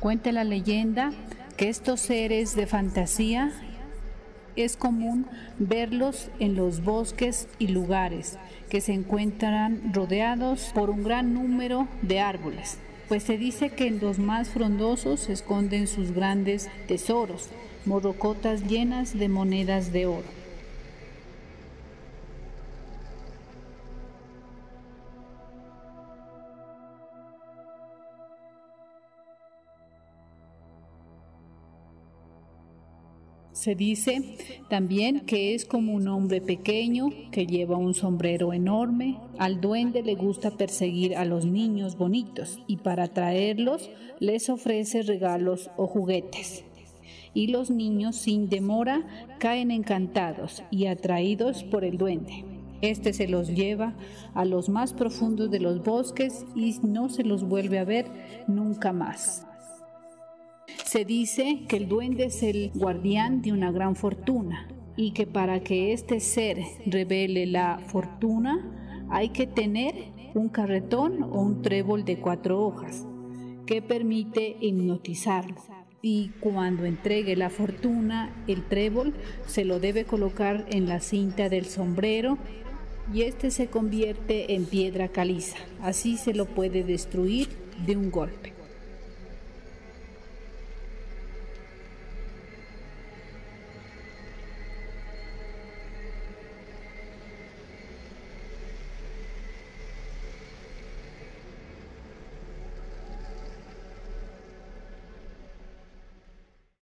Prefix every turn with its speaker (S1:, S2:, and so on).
S1: Cuenta la leyenda que estos seres de fantasía es común verlos en los bosques y lugares que se encuentran rodeados por un gran número de árboles, pues se dice que en los más frondosos se esconden sus grandes tesoros, morrocotas llenas de monedas de oro. Se dice también que es como un hombre pequeño que lleva un sombrero enorme. Al duende le gusta perseguir a los niños bonitos y para traerlos les ofrece regalos o juguetes. Y los niños sin demora caen encantados y atraídos por el duende. Este se los lleva a los más profundos de los bosques y no se los vuelve a ver nunca más. Se dice que el duende es el guardián de una gran fortuna y que para que este ser revele la fortuna hay que tener un carretón o un trébol de cuatro hojas que permite hipnotizarlo. Y cuando entregue la fortuna, el trébol se lo debe colocar en la cinta del sombrero y este se convierte en piedra caliza. Así se lo puede destruir de un golpe.